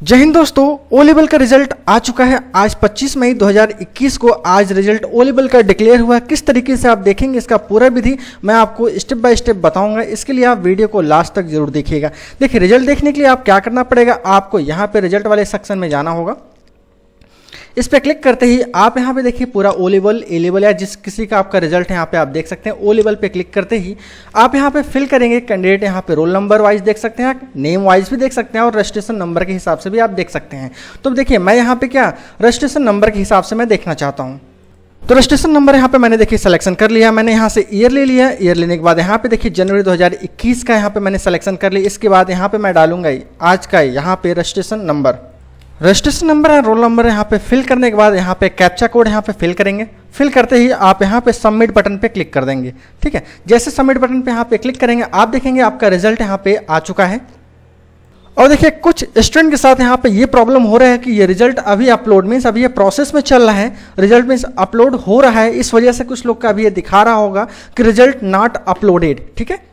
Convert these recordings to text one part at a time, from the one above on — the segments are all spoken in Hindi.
जय हिंद दोस्तों, ओ लेवल का रिज़ल्ट आ चुका है आज 25 मई 2021 को। आज रिज़ल्ट ओ लेवल का डिक्लेयर हुआ किस तरीके से आप देखेंगे इसका पूरा विधि, मैं आपको स्टेप बाय स्टेप बताऊँगा। इसके लिए आप वीडियो को लास्ट तक ज़रूर देखिएगा। देखिए, रिज़ल्ट देखने के लिए आप क्या करना पड़ेगा? आपको यहाँ पे रिज़ल्ट वाले सेक्शन में जाना होगा। इस पर क्लिक करते ही आप यहाँ पे देखिए पूरा ओ लेवल ए लेवल या जिस किसी का आपका रिज़ल्ट है यहाँ पे आप देख सकते हैं ओ लेवल पे क्लिक करते ही आप यहाँ पे फिल करेंगे कैंडिडेट यहाँ पे रोल नंबर वाइज देख सकते हैं नेम वाइज भी देख सकते हैं और रजिस्ट्रेशन नंबर के हिसाब से भी आप देख सकते हैं तो देखिए मैं यहाँ पे क्या रजिस्ट्रेशन नंबर के हिसाब से मैं देखना चाहता हूँ तो रजिस्ट्रेशन नंबर यहाँ पे मैंने देखिए सिलेक्शन कर लिया मैंने यहाँ से ईयर ले लिया ईयर लेने के बाद यहाँ पे देखिए जनवरी 2021 का यहाँ पे मैंने सिलेक्शन कर लिया इसके बाद यहाँ पे मैं डालूँगा आज का यहाँ पे रजिस्ट्रेशन नंबर रजिस्ट्रेशन नंबर है रोल नंबर यहाँ पे फिल करने के बाद यहाँ पे कैप्चा कोड यहाँ पे फिल करेंगे। फिल करते ही आप यहाँ पे सबमिट बटन पे क्लिक कर देंगे। ठीक है? जैसे सबमिट बटन पे यहाँ पे क्लिक करेंगे, आप देखेंगे आपका रिज़ल्ट यहाँ पे आ चुका है। और देखिए, कुछ स्टूडेंट के साथ यहाँ पे ये प्रॉब्लम हो रहा है कि ये रिज़ल्ट अभी अपलोड मीन्स अभी ये प्रोसेस में चल रहा है। रिज़ल्ट मीन्स अपलोड हो रहा है, इस वजह से कुछ लोग का अभी ये दिखा रहा होगा कि रिज़ल्ट नॉट अपलोडेड। ठीक है?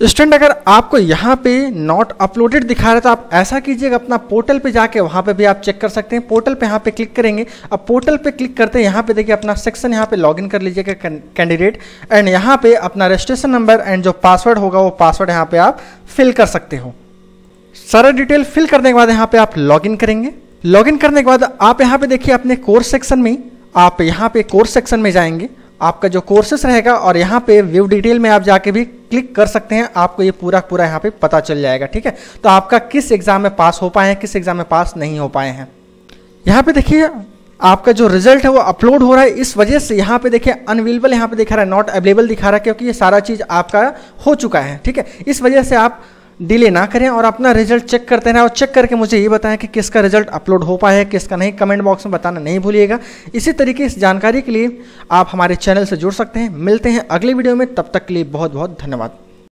स्टूडेंट अगर आपको यहाँ पे नॉट अपलोडेड दिखा रहा है तो आप ऐसा कीजिएगा अपना पोर्टल पे जाके वहाँ पे भी आप चेक कर सकते हैं पोर्टल पे यहाँ पे क्लिक करेंगे अब पोर्टल पे क्लिक करते हैं यहाँ पे देखिए अपना सेक्शन यहाँ पे लॉगिन कर लीजिएगा कैंडिडेट एंड यहाँ पे अपना रजिस्ट्रेशन नंबर एंड जो पासवर्ड होगा वो पासवर्ड यहाँ पे आप फिल कर सकते हो सारा डिटेल फिल करने के बाद यहाँ पे आप लॉग करेंगे लॉग करने के बाद आप यहाँ पे देखिए अपने कोर्स सेक्शन में आप यहाँ पे कोर्स सेक्शन में जाएँगे आपका जो कोर्सेस रहेगा और यहाँ पे व्यू डिटेल में आप जाके भी क्लिक कर सकते हैं, आपको ये पूरा पूरा यहाँ पे पता चल जाएगा, ठीक है? तो आपका किस एग्ज़ाम में पास हो पाए हैं, किस एग्ज़ाम में पास नहीं हो पाए हैं? यहाँ पे देखिए, आपका जो रिज़ल्ट है वो अपलोड हो रहा है, इस वजह से यहाँ पे देखिए अनवेलेबल यहाँ पे दिखा रहा है नॉट अवेलेबल दिखा रहा है, क्योंकि ये सारा चीज़ आपका हो चुका है, ठीक है? इस वजह से आप डिले ना करें और अपना रिज़ल्ट चेक करते रहें। और चेक करके मुझे ये बताएँ कि किसका रिज़ल्ट अपलोड हो पाया है, किसका नहीं। कमेंट बॉक्स में बताना नहीं भूलिएगा। इसी तरीके इस जानकारी के लिए आप हमारे चैनल से जुड़ सकते हैं। मिलते हैं अगले वीडियो में। तब तक के लिए बहुत बहुत धन्यवाद।